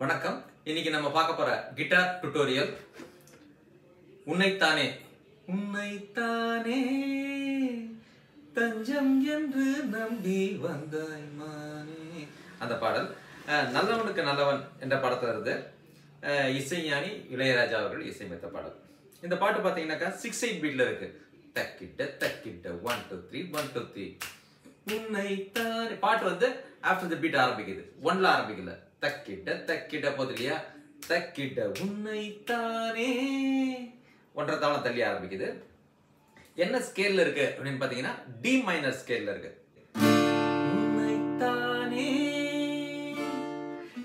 வணக்கம். இன்னைக்கு நம்ம பார்க்க போற கிட்டார் டுட்டோரியல் உன்னைத்தானே. உன்னைத்தானே. தஞ்சம் என்று நம்பி வந்தாய் மானே. அந்த பாடல். நல்லவனுக்கு நல்லவன் என்ற படத்தில் இருந்து இசைஞானி இளையராஜா அவர்கள் இசையமைத்த பாடல். இந்த பாட்டு பார்த்தீங்கன்னாக்கா சிக்ஸ் எயிட் பீட்ல இருக்கு. தக்கிட்ட தக்கிட்ட one two three one two three உன்னை பாட்டு வந்து ஆஃப்டர் த பீட் ஆரம்பிக்குது. ஒன்ல ஆரம்பிக்கல. தக்கிட்ட தக்கிட்ட போது இல்லையா தக்கிட்ட உன்னைத்தானே. ஒன்றரை தாளம் தள்ளி ஆரம்பிக்குது. என்ன ஸ்கேல்ல இருக்கு அப்படின்னு பாத்தீங்கன்னா டி மைனர் ஸ்கேல்ல இருக்கு.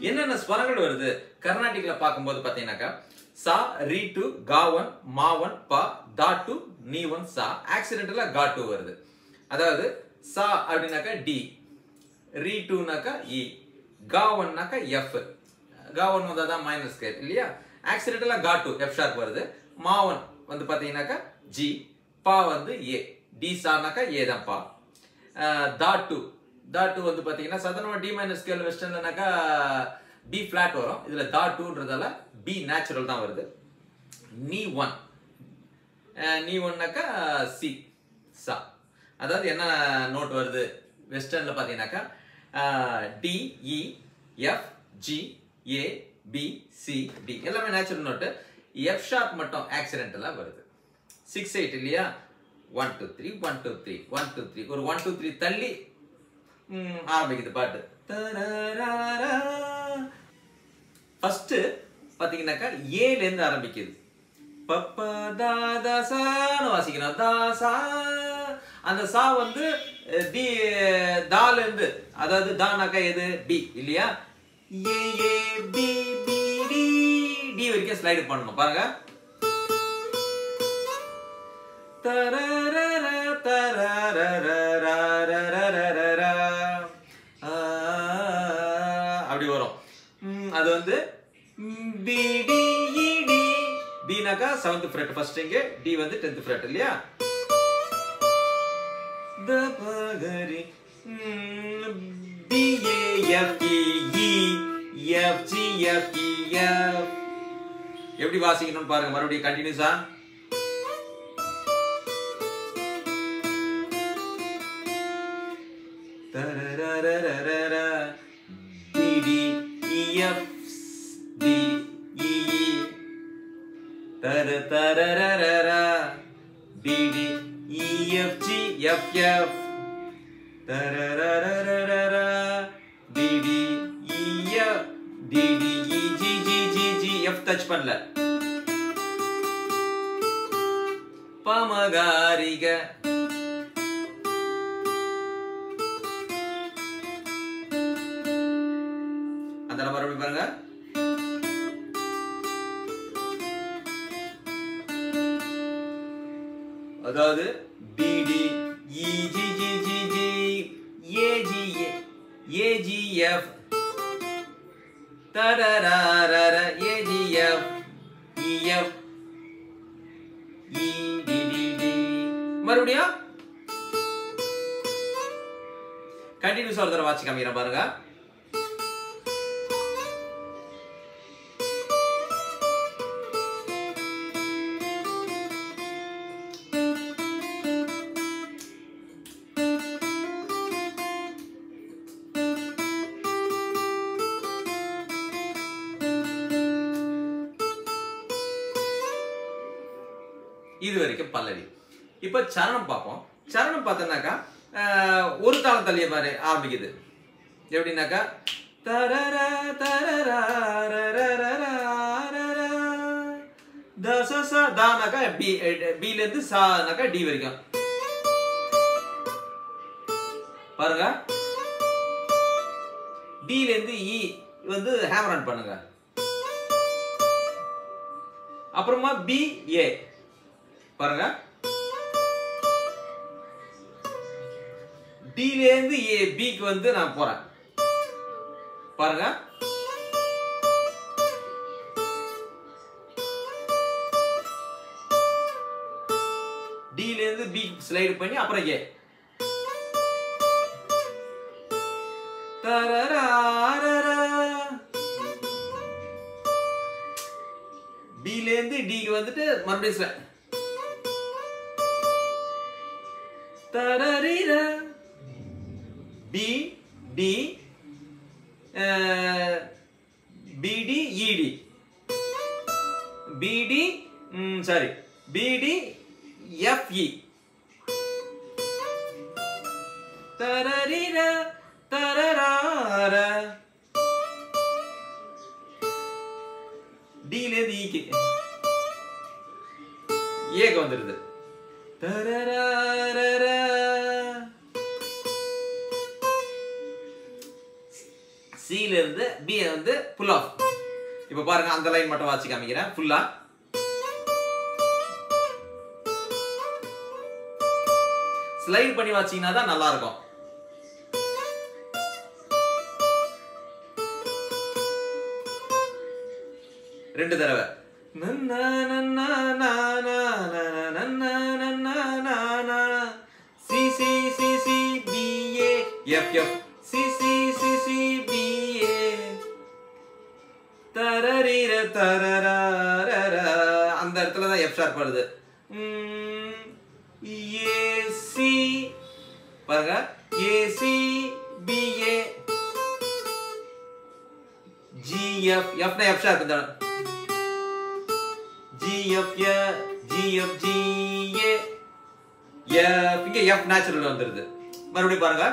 என்னென்ன ஸ்வரங்கள் வருது? கர்நாடிக்ல பார்க்கும்போது பார்த்தீங்கன்னாக்கா சா ரீ டு காவன் மாவன் பா தா டு நீ ஒன் சா. ஆக்சிடென்டலா கா டூ வருது. அதாவது சா அப்படின்னாக்கா டி. ரீ டூனாக்கா இ. கா ஒன்னாக்கா எஃப் கா ஒன் வந்தால் தான் மைனஸ் கேர் இல்லையா? ஆக்சிடென்டலாக கா டூ எஃப் ஷார்ப் வருது. மாவன் வந்து பார்த்தீங்கன்னாக்கா ஜி பா வந்து ஏ டி சானாக்கா ஏ தான் பா தா டூ தா டூ வந்து பார்த்தீங்கன்னா சாதாரணமாக டி மைனஸ் கேர் வெஸ்டர்ன்லனாக்கா பி ஃப்ளாட் வரும். இதில் தா டூன்றதால பி நேச்சுரல் தான் வருது. நீ ஒன் நீ ஒன்னாக்கா சி சா. அதாவது என்ன நோட் வருது? வெஸ்டர்னில் பார்த்தீங்கன்னாக்கா D E F G A B C D எல்லாமே நேச்சுரல் நோட்டு எஃப் ஷார்ப் மட்டும் ஆக்சிடென்டலாக வருது. சிக்ஸ் எயிட் இல்லையா? One two three one two three one two three ஒரு ஒன் டூ த்ரீ தள்ளி ஆரம்பிக்குது பாட்டு. ஃபஸ்ட்டு பார்த்தீங்கன்னாக்கா ஏலேருந்து ஆரம்பிக்குது பப்ப தா தசா வாசிக்கிறோம் தாசா அந்த சா வந்து பி தால் இருந்து அதாவது தானாக்கா எது? பி இல்லையா? A A B B D D வரைக்கும் ஸ்லைடு பண்ணணும். பாருங்க. தரரர தரரர அப்படி வரும் அது வந்து B D E D Pinaka seventh fret first string D வந்து டென்த் ஃப்ரெட் இல்லையா த பகரி B A F E E F G F E F எப்படி வாசிக்கணும்னு பாருங்க மறுபடியும் கண்டினியூஸா தர டி டி தர தரரரர D D F F F தரரரரரர D G G G F touch பண்ணல. பமகாரிக. அந்த மறுபடியும் பாருங்க. அதாவது B A G F தரரரர A G F E F E D D D மறுபடியும்? கண்டினியூஸ் ஒரு தடவை வாட்சி காமிக்கிறேன் பாருங்க. இது வரைக்கும் பல்லவி. இப்போ சரணம் பார்ப்போம். சரணம் பார்த்தோம்னாக்கா ஒரு தாளம் தள்ளிய மாதிரி ஆரம்பிக்குது. எப்படின்னாக்கா தரர தானாக்கா பி பிலேருந்து சானாக்கா டி வரைக்கும். பாருங்க. டில இருந்து இ வந்து ஹேமர் ஆன் பண்ணுங்க. அப்புறமா பி ஏ. பாருங்க. டில இருந்து ஏ பிக்கு வந்து நான் போறேன். பாருங்க. டில இருந்து பி ஸ்லைடு பண்ணி அப்புறம் ஏ தரரரரர. ல இருந்து டிக்கு வந்துட்டு மறுபடியும் Tararira. B, D, uh, B, D, E, D. B, D, mm, sorry. B, D, F, E. Tararira, tarara. சில இருந்து பி வந்து புல் ஆஃப் இப்ப பாருங்க அந்த லைன் மட்டும் வாசி காமிக்கிறேன் ஃபுல்லா ஸ்லைட் பண்ணி வாச்சீங்கன்னா தான் நல்லா இருக்கும் ரெண்டு தடவை நன்னா நன்னா நானா நன்னா நன்னா நானா C C C C B A F F தரரீர அந்த இடத்துல தான் எஃப் ஷார்ப் வருது ஏசி பாருங்க A C B A G F எஃப்னா F sharp இந்த G F A G F G A F இங்கே எஃப் நேச்சுரல் வந்துருது மறுபடியும் பாருங்க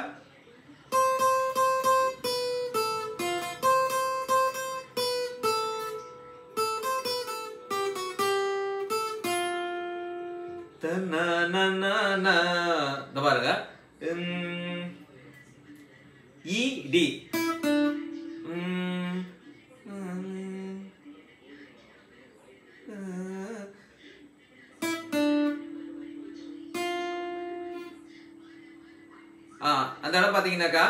இந்த பாருங்க. இ அந்த இடம் பாத்தீங்கன்னாக்கா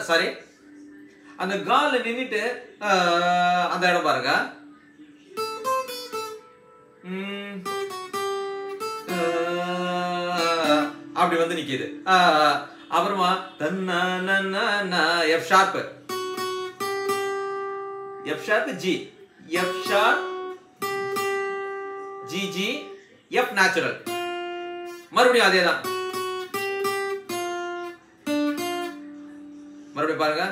சாரி அந்த கால நின்னுட்டு ஆ, அந்த இடம் பாருங்க. அப்படி வந்து நிற்கிது ஆ, அப்புறமா தன்னா F sharp F sharp G F sharp G G F natural மறுபடியும் அதே தான் மறுபடியும் பாருங்க.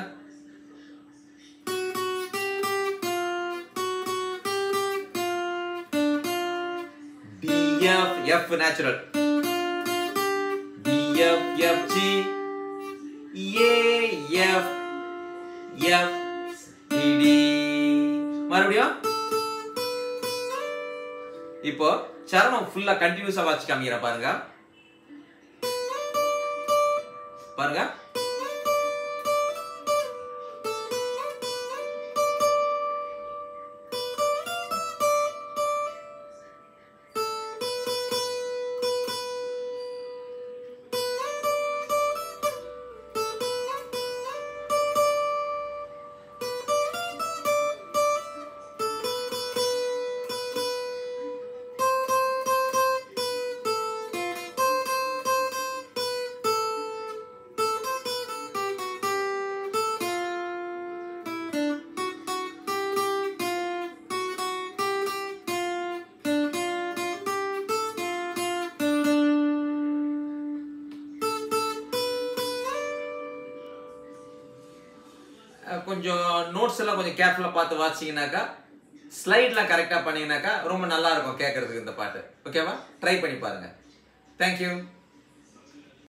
D F F natural yep, F G yep. F D. மறுபடியும் இப்போ சரணம் ஃபுல்லா கண்டினியூஸா வாட்சி காமிக்கிறேன் பாருங்க பாருங்க கொஞ்சம் நோட்ஸ் எல்லாம் கொஞ்சம் கேர்ஃபுல்லாக பார்த்து வாசிங்கனாக்கா ஸ்லைட்லாம் கரெக்டாக பண்ணிங்கனாக்கா ரொம்ப நல்லா இருக்கும் கேட்கறதுக்கு இந்த பாட்டு. ஓகேவா ட்ரை பண்ணி பாருங்க. தேங்க்யூ